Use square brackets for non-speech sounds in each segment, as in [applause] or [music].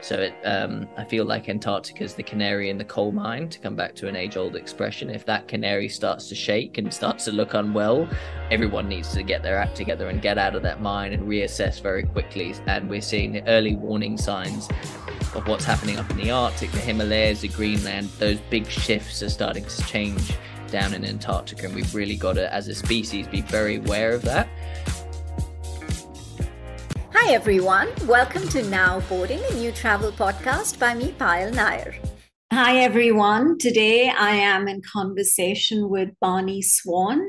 So it, um, I feel like Antarctica is the canary in the coal mine. To come back to an age-old expression, if that canary starts to shake and starts to look unwell, everyone needs to get their act together and get out of that mine and reassess very quickly. And we're seeing early warning signs of what's happening up in the Arctic, the Himalayas, the Greenland. Those big shifts are starting to change down in Antarctica, and we've really got to, as a species, be very aware of that. Hi everyone, welcome to Now Boarding, a new travel podcast by me, Payal Nair. Hi everyone, today I am in conversation with Barney Swan.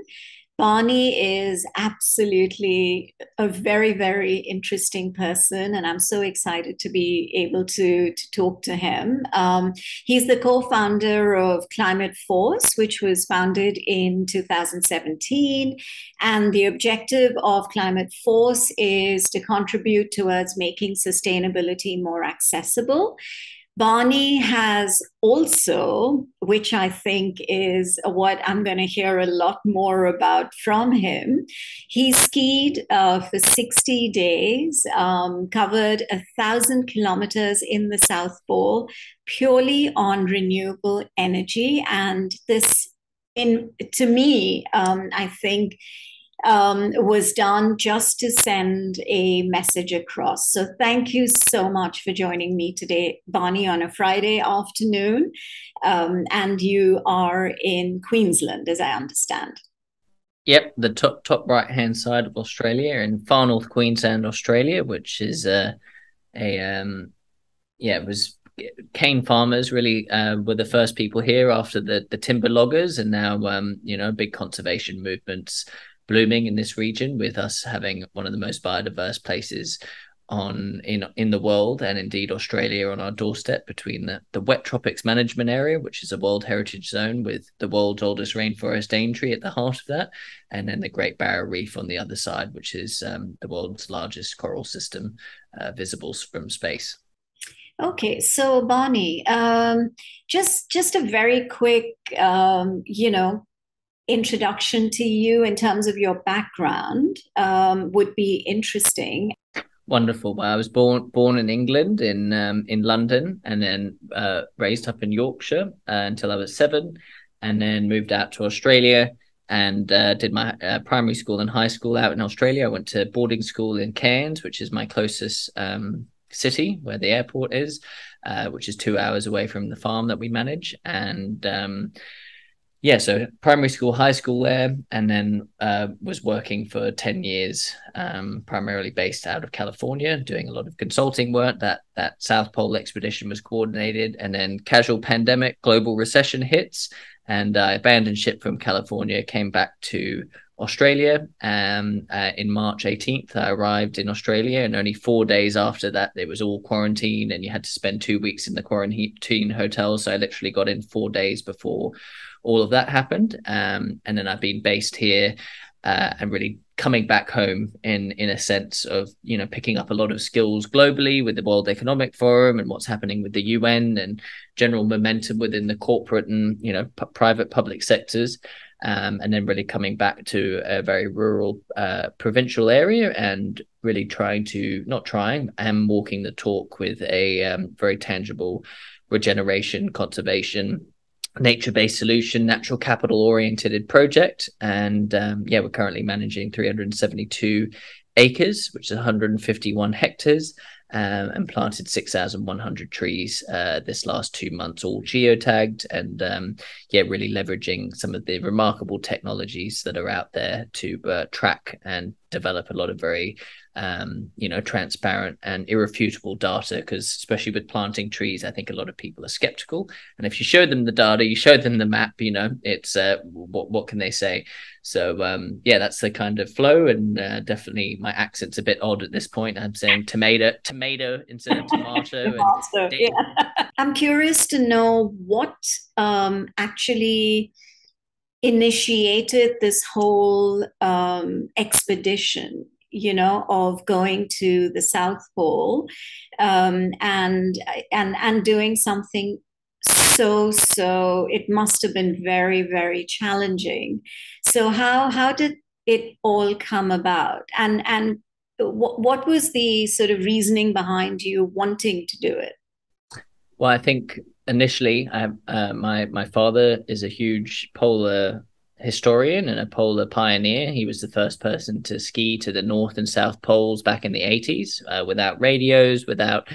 Barney is absolutely a very, very interesting person, and I'm so excited to be able to, to talk to him. Um, he's the co founder of Climate Force, which was founded in 2017. And the objective of Climate Force is to contribute towards making sustainability more accessible. Barney has also, which I think is what I'm going to hear a lot more about from him, he skied uh, for 60 days, um, covered a thousand kilometers in the South Pole purely on renewable energy. And this, in to me, um, I think um, was done just to send a message across. So thank you so much for joining me today, Barney, on a Friday afternoon. Um, and you are in Queensland, as I understand. Yep, the top top right hand side of Australia in far north Queensland, Australia, which is uh, a um, yeah, it was cane farmers really uh, were the first people here after the the timber loggers, and now um, you know big conservation movements blooming in this region, with us having one of the most biodiverse places on in in the world and indeed Australia on our doorstep between the, the wet tropics management area, which is a World Heritage Zone with the world's oldest rainforest Daintree at the heart of that, and then the Great Barrier Reef on the other side, which is um, the world's largest coral system uh, visible from space. Okay, so Barney, um, just just a very quick, um, you know, introduction to you in terms of your background um, would be interesting. Wonderful. Well, I was born born in England in um, in London, and then uh, raised up in Yorkshire uh, until I was seven, and then moved out to Australia and uh, did my uh, primary school and high school out in Australia. I went to boarding school in Cairns, which is my closest um, city where the airport is, uh, which is two hours away from the farm that we manage, and um, yeah, so primary school, high school there, and then uh, was working for 10 years, um, primarily based out of California, doing a lot of consulting work. That that South Pole expedition was coordinated, and then casual pandemic, global recession hits, and I abandoned ship from California, came back to Australia. Um, uh, in March 18th, I arrived in Australia, and only four days after that, it was all quarantine, and you had to spend two weeks in the quarantine hotel. So I literally got in four days before all of that happened. Um, and then I've been based here uh, and really coming back home in in a sense of you know picking up a lot of skills globally with the World Economic Forum and what's happening with the UN and general momentum within the corporate and you know p- private public sectors. Um, and then really coming back to a very rural uh, provincial area and really trying to not trying and walking the talk with a um, very tangible regeneration conservation nature based solution, natural capital oriented project. And um, yeah, we're currently managing 372 acres, which is 151 hectares. Um, and planted 6,100 trees uh, this last two months, all geotagged, and um, yeah, really leveraging some of the remarkable technologies that are out there to uh, track and develop a lot of very um, you know, transparent and irrefutable data. Because especially with planting trees, I think a lot of people are skeptical. And if you show them the data, you show them the map, you know, it's uh, what what can they say? So um, yeah, that's the kind of flow, and uh, definitely my accent's a bit odd at this point. I'm saying tomato, tomato instead of tomato. [laughs] tomato yeah. [laughs] I'm curious to know what um, actually initiated this whole um, expedition you know of going to the south pole um, and and and doing something so so it must have been very very challenging. So how how did it all come about? And and what, what was the sort of reasoning behind you wanting to do it? Well, I think initially, I, uh, my my father is a huge polar historian and a polar pioneer. He was the first person to ski to the North and South Poles back in the 80s uh, without radios, without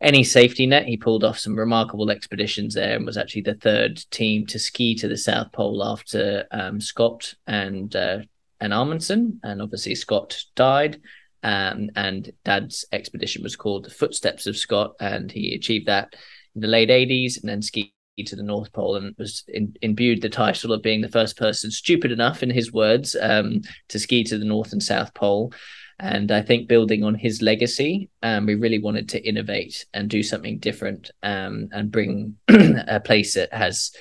any safety net. He pulled off some remarkable expeditions there and was actually the third team to ski to the South Pole after um, Scott and uh, and Amundsen. And obviously, Scott died. Um, and Dad's expedition was called the Footsteps of Scott, and he achieved that in the late 80s and then skied to the North Pole and was in, imbued the title of being the first person stupid enough, in his words, um, to ski to the North and South Pole. And I think building on his legacy, um, we really wanted to innovate and do something different um, and bring [clears throat] a place that has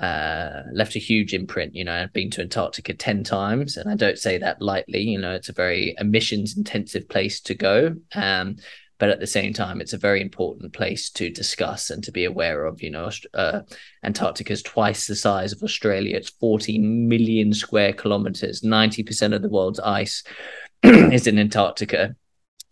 uh, left a huge imprint. You know, I've been to Antarctica 10 times, and I don't say that lightly. You know, it's a very emissions intensive place to go. Um, but at the same time, it's a very important place to discuss and to be aware of. You know, uh, Antarctica is twice the size of Australia. It's 40 million square kilometers. 90% of the world's ice [clears throat] is in Antarctica.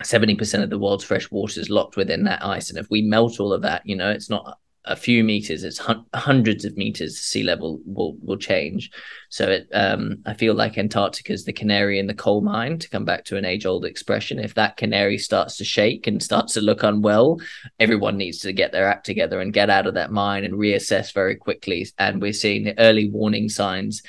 70% of the world's fresh water is locked within that ice. And if we melt all of that, you know, it's not a few meters it's hun- hundreds of meters sea level will will change so it um i feel like antarctica is the canary in the coal mine to come back to an age old expression if that canary starts to shake and [laughs] starts to look unwell everyone needs to get their act together and get out of that mine and reassess very quickly and we're seeing the early warning signs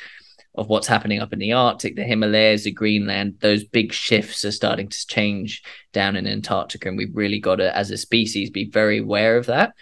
of what's happening up in the Arctic, the Himalayas, the Greenland, those big shifts are starting to change down in Antarctica. And we've really got to, as a species, be very aware of that.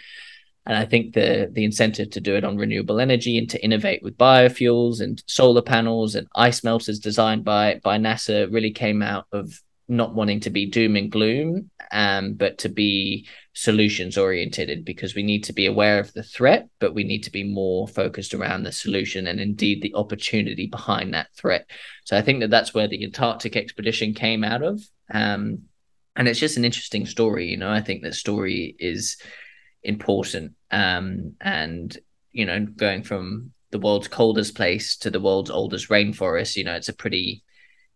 And I think the the incentive to do it on renewable energy and to innovate with biofuels and solar panels and ice melters designed by by NASA really came out of not wanting to be doom and gloom, um, but to be solutions oriented because we need to be aware of the threat, but we need to be more focused around the solution and indeed the opportunity behind that threat. So I think that that's where the Antarctic expedition came out of. Um, and it's just an interesting story, you know. I think the story is important. Um, and you know, going from the world's coldest place to the world's oldest rainforest, you know, it's a pretty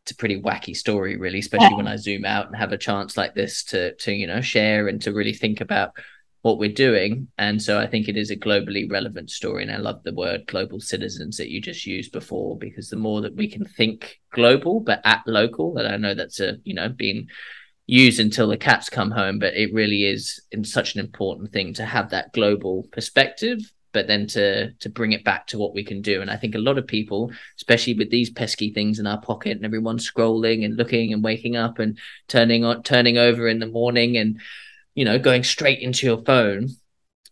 it's a pretty wacky story, really, especially when I zoom out and have a chance like this to to you know share and to really think about what we're doing. And so I think it is a globally relevant story. And I love the word global citizens that you just used before, because the more that we can think global but at local, that I know that's a you know being use until the cats come home. But it really is in such an important thing to have that global perspective, but then to to bring it back to what we can do. And I think a lot of people, especially with these pesky things in our pocket, and everyone scrolling and looking and waking up and turning on turning over in the morning and you know going straight into your phone.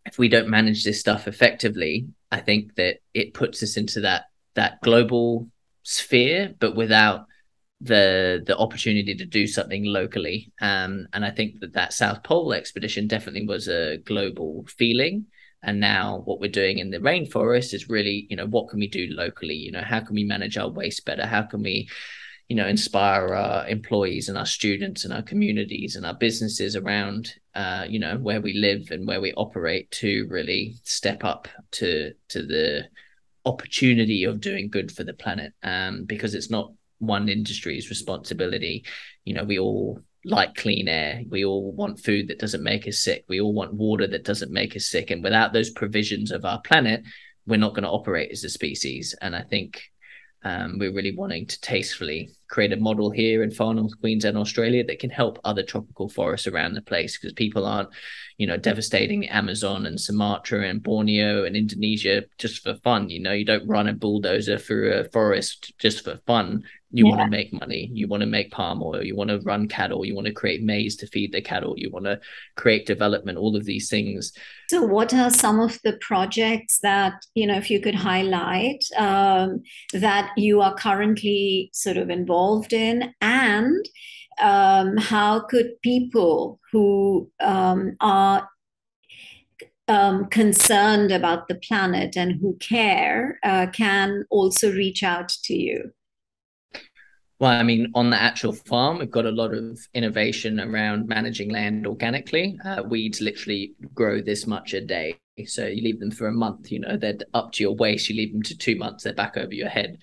If we don't manage this stuff effectively, I think that it puts us into that that global sphere, but without the the opportunity to do something locally. Um and i think that that south pole expedition definitely was a global feeling. And now what we're doing in the rainforest is really you know what can we do locally? You know how can we manage our waste better? How can we you know inspire our employees and our students and our communities and our businesses around uh you know where we live and where we operate to really step up to to the opportunity of doing good for the planet? Um because it's not one industry's responsibility. You know, we all like clean air. We all want food that doesn't make us sick. We all want water that doesn't make us sick. And without those provisions of our planet, we're not going to operate as a species. And I think um, we're really wanting to tastefully create a model here in far north Queensland, Australia, that can help other tropical forests around the place because people aren't, you know, devastating Amazon and Sumatra and Borneo and Indonesia just for fun. You know, you don't run a bulldozer through a forest just for fun you yeah. want to make money you want to make palm oil you want to run cattle you want to create maize to feed the cattle you want to create development all of these things. So what are some of the projects that you know if you could highlight um, that you are currently sort of involved in? And um, how could people who um, are um, concerned about the planet and who care uh, can also reach out to you well, I mean, on the actual farm, we've got a lot of innovation around managing land organically. Uh, weeds literally grow this much a day. So you leave them for a month, you know, they're up to your waist. You leave them to two months, they're back over your head.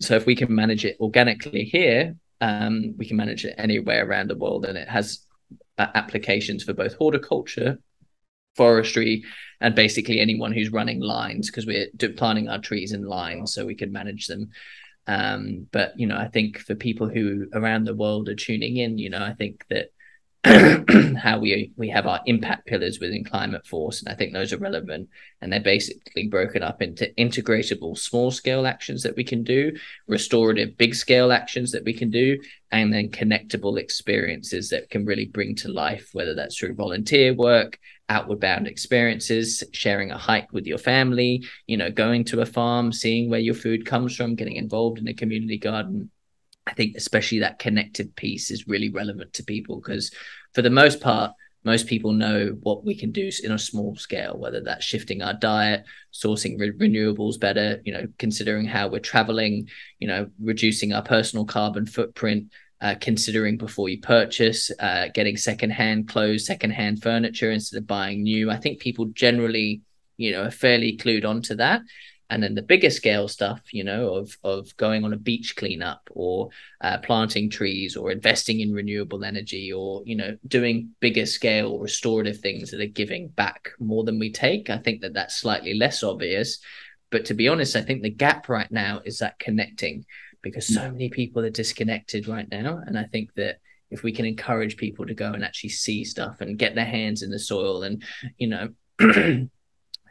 So if we can manage it organically here, um, we can manage it anywhere around the world. And it has uh, applications for both horticulture forestry and basically anyone who's running lines because we're planting our trees in lines so we can manage them um, but you know i think for people who around the world are tuning in you know i think that [clears throat] how we we have our impact pillars within climate force and i think those are relevant and they're basically broken up into integratable small scale actions that we can do restorative big scale actions that we can do and then connectable experiences that can really bring to life whether that's through volunteer work outward bound experiences sharing a hike with your family you know going to a farm seeing where your food comes from getting involved in a community garden I think especially that connected piece is really relevant to people because for the most part, most people know what we can do in a small scale, whether that's shifting our diet, sourcing re- renewables better, you know, considering how we're traveling, you know, reducing our personal carbon footprint, uh, considering before you purchase, uh, getting secondhand clothes, secondhand furniture instead of buying new. I think people generally, you know, are fairly clued onto that and then the bigger scale stuff you know of of going on a beach cleanup or uh, planting trees or investing in renewable energy or you know doing bigger scale restorative things that are giving back more than we take. I think that that's slightly less obvious. But to be honest i think the gap right now is that connecting because so many people are disconnected right now. And i think that if we can encourage people to go and actually see stuff and get their hands in the soil and you know [clears throat]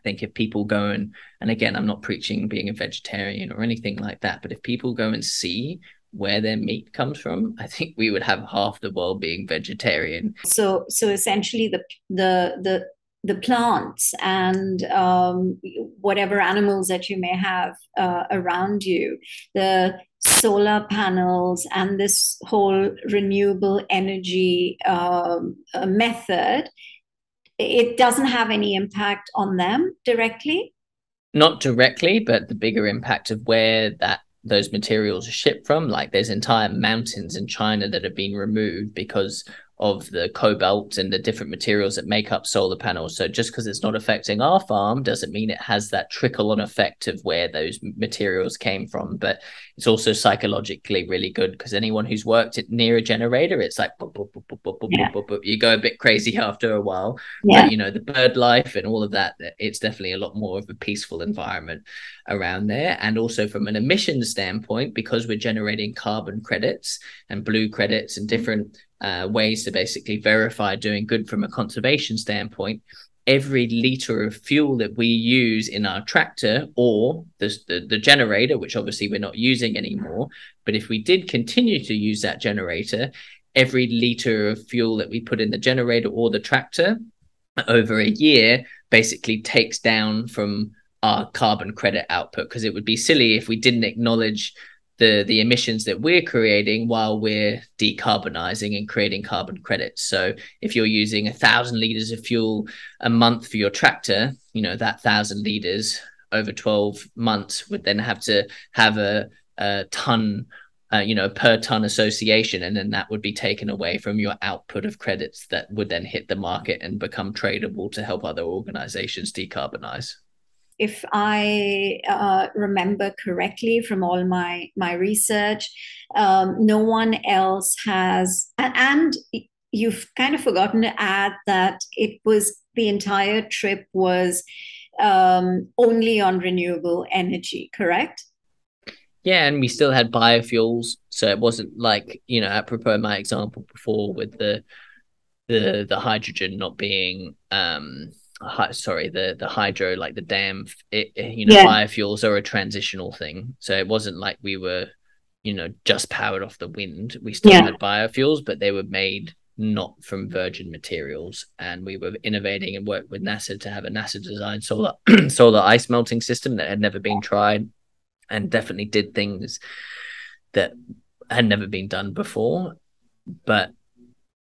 think if people go and and again i'm not preaching being a vegetarian or anything like that but if people go and see where their meat comes from i think we would have half the world being vegetarian. So so essentially the the the the plants and um, whatever animals that you may have uh, around you, the solar panels and this whole renewable energy um, uh, method it doesn't have any impact on them directly? Not directly but the bigger impact of where that those materials are shipped from. Like there's entire mountains in china that have been removed because of the cobalt and the different materials that make up solar panels. So just because it's not affecting our farm doesn't mean it has that trickle on effect of where those materials came from. But it's also psychologically really good because anyone who's worked it near a generator, it's like boop, boop, boop, yeah. you go a bit crazy [laughs] after a while. Yeah. But you know, the bird life and all of that, it's definitely a lot more of a peaceful environment around there. And also from an emissions standpoint, because we're generating carbon credits and blue credits and different uh, ways to basically verify doing good from a conservation standpoint, every liter of fuel that we use in our tractor or the, the, the, generator, which obviously we're not using anymore, but if we did continue to use that generator, every liter of fuel that we put in the generator or the tractor over a year basically takes down from our carbon credit output because it would be silly if we didn't acknowledge the the emissions that we're creating while we're decarbonizing and creating carbon credits. So if you're using a thousand liters of fuel a month for your tractor, you know that thousand liters over 12 months would then have to have a, a ton uh, you know per ton association and then that would be taken away from your output of credits that would then hit the market and become tradable to help other organizations decarbonize if I uh, remember correctly from all my my research, um, no one else has, and, and you've kind of forgotten to add that it was the entire trip was um, only on renewable energy, correct? Yeah, and we still had biofuels, so it wasn't like you know, apropos my example before with the the the hydrogen not being um sorry the the hydro like the dam it, you know yeah. biofuels are a transitional thing so it wasn't like we were you know just powered off the wind we still yeah. had biofuels but they were made not from virgin materials and we were innovating and worked with nasa to have a nasa designed solar [clears throat] solar ice melting system that had never been tried and definitely did things that had never been done before but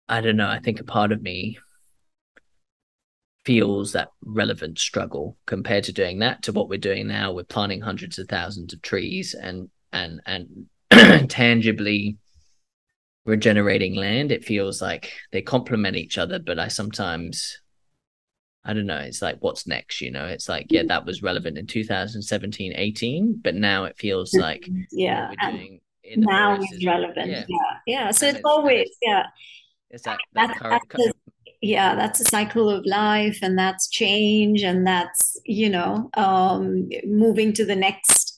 i don't know i think a part of me feels that relevant struggle compared to doing that to what we're doing now. We're planting hundreds of thousands of trees and and and [clears throat] tangibly regenerating land. It feels like they complement each other but i sometimes i don't know it's like what's next you know? It's like yeah that was relevant in 2017 18 but now it feels mm-hmm. like yeah we're doing now it's relevant. yeah. Yeah, yeah. so it's, it's always yeah. It's that, that current, yeah that's a cycle of life and that's change and that's you know um, moving to the next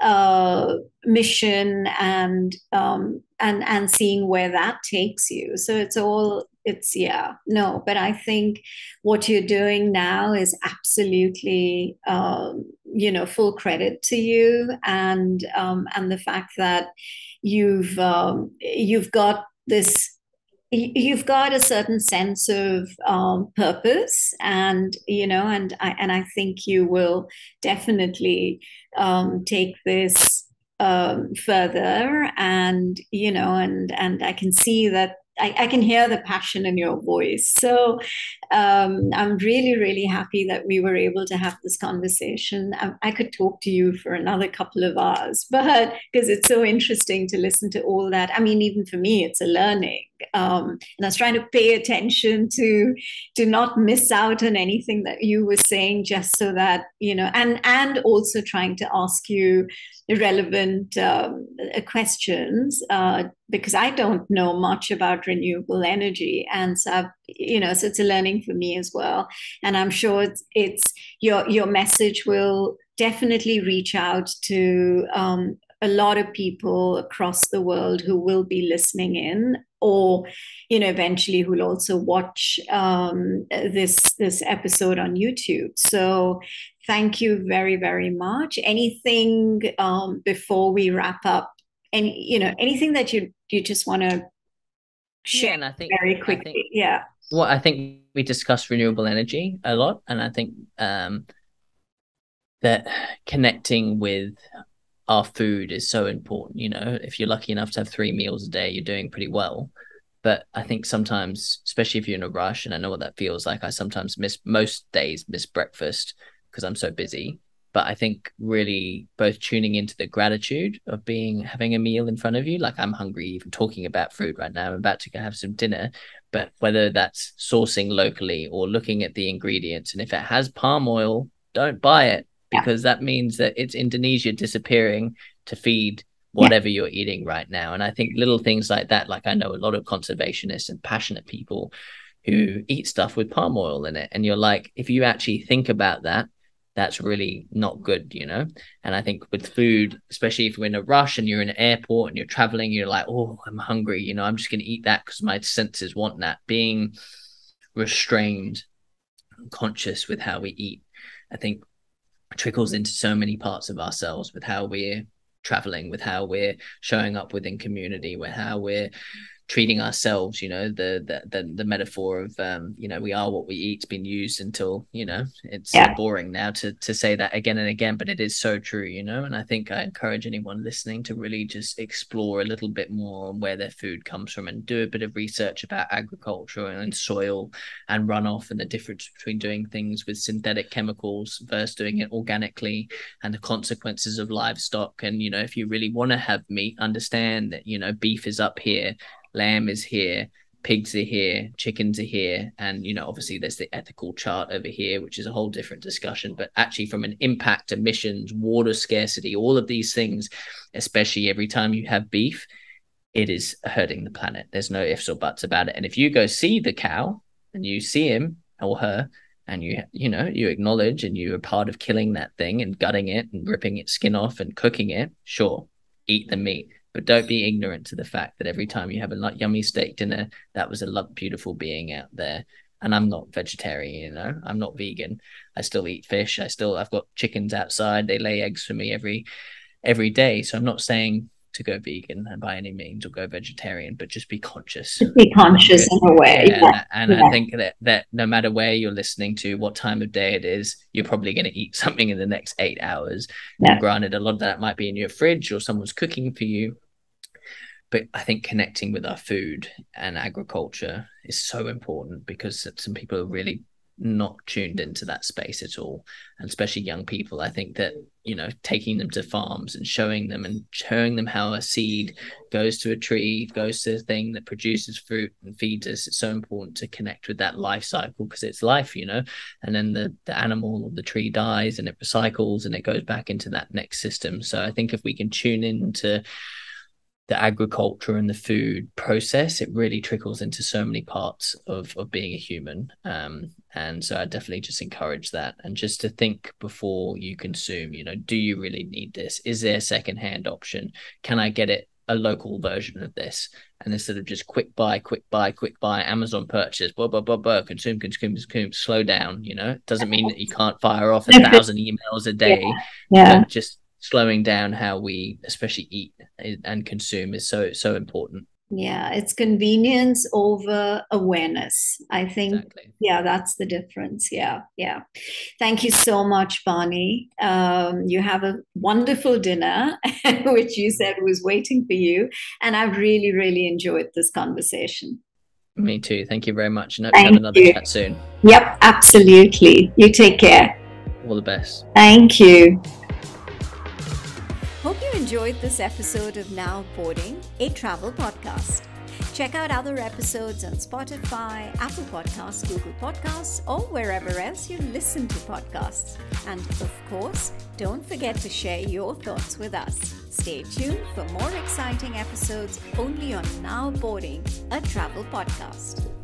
uh, mission and um, and and seeing where that takes you. So it's all it's yeah no but i think what you're doing now is absolutely um, you know full credit to you and um, and the fact that you've um, you've got this you've got a certain sense of um, purpose and you know and I, and I think you will definitely um, take this um, further and you know and and I can see that I, I, can hear the passion in your voice. So um, I'm really, really happy that we were able to have this conversation. I, I could talk to you for another couple of hours, but because it's so interesting to listen to all that. I mean, even for me, it's a learning. Um, and I was trying to pay attention to to not miss out on anything that you were saying, just so that you know, and and also trying to ask you relevant um, questions uh, because I don't know much about renewable energy, and so you know, so it's a learning for me as well. And I'm sure it's, it's your your message will definitely reach out to um, a lot of people across the world who will be listening in or you know eventually who'll also watch um, this this episode on youtube. So thank you very very much. Anything um, before we wrap up any you know anything that you you just want to share yeah, I think, very quickly? think, yeah. well i think we discussed renewable energy a lot and i think um that connecting with our food is so important you know if you're lucky enough to have three meals a day you're doing pretty well but i think sometimes especially if you're in a rush and i know what that feels like i sometimes miss most days miss breakfast because i'm so busy but I think really both tuning into the gratitude of being having a meal in front of you. Like I'm hungry, even talking about food right now. I'm about to go have some dinner, but whether that's sourcing locally or looking at the ingredients, and if it has palm oil, don't buy it because yeah. that means that it's Indonesia disappearing to feed whatever yeah. you're eating right now. And I think little things like that, like I know a lot of conservationists and passionate people who eat stuff with palm oil in it. And you're like, if you actually think about that that's really not good, you know. And I think with food, especially if you're in a rush and you're in an airport and you're traveling, you're like, oh, I'm hungry, you know, I'm just going to eat that because my senses want that. Being restrained, conscious with how we eat, I think trickles into so many parts of ourselves with how we're traveling, with how we're showing up within community, with how we're treating ourselves you know the the the, the metaphor of um you know we are what we eat's been used until you know it's yeah. boring now to to say that again and again but it is so true you know and i think i encourage anyone listening to really just explore a little bit more on where their food comes from and do a bit of research about agriculture and soil and runoff and the difference between doing things with synthetic chemicals versus doing it organically and the consequences of livestock and you know if you really want to have meat understand that you know beef is up here lamb is here pigs are here chickens are here and you know obviously there's the ethical chart over here which is a whole different discussion. But actually from an impact emissions water scarcity all of these things especially every time you have beef it is hurting the planet. There's no ifs or buts about it. And if you go see the cow and you see him or her and you you know you acknowledge and you're a part of killing that thing and gutting it and ripping its skin off and cooking it sure eat the meat but don't be ignorant to the fact that every time you have a like, yummy steak dinner, that was a beautiful being out there. And I'm not vegetarian, you know. I'm not vegan. I still eat fish. I still I've got chickens outside. They lay eggs for me every every day. So I'm not saying to go vegan and by any means or go vegetarian, but just be conscious. Just be conscious in a way. Yeah, yeah. And, and yeah. I think that that no matter where you're listening to, what time of day it is, you're probably going to eat something in the next eight hours. Yeah. granted, a lot of that might be in your fridge or someone's cooking for you. But I think connecting with our food and agriculture is so important because some people are really not tuned into that space at all. And especially young people i think that you know taking them to farms and showing them and showing them how a seed goes to a tree goes to a thing that produces fruit and feeds us it's so important to connect with that life cycle because it's life you know? And then the the animal or the tree dies and it recycles and it goes back into that next system. So i think if we can tune into the agriculture and the food process, it really trickles into so many parts of of being a human. Um, and so I definitely just encourage that, and just to think before you consume. You know, do you really need this? Is there a secondhand option? Can I get it a local version of this? And instead of just quick buy, quick buy, quick buy, Amazon purchase, blah blah blah blah, consume, consume, consume. Slow down. You know, it doesn't mean that you can't fire off a [laughs] thousand emails a day. Yeah. yeah. just slowing down how we especially eat and consume is so so important. Yeah it's convenience over awareness. I think exactly. yeah that's the difference. Yeah yeah. Thank you so much barney. Um, you have a wonderful dinner [laughs] which you said was waiting for you and i've really really enjoyed this conversation. Me too. Thank you very much and hope have another you. chat soon. Yep absolutely. You take care. All the best. Thank you you enjoyed this episode of Now Boarding, a travel podcast. Check out other episodes on Spotify, Apple Podcasts, Google Podcasts, or wherever else you listen to podcasts. And of course, don't forget to share your thoughts with us. Stay tuned for more exciting episodes only on Now Boarding, a travel podcast.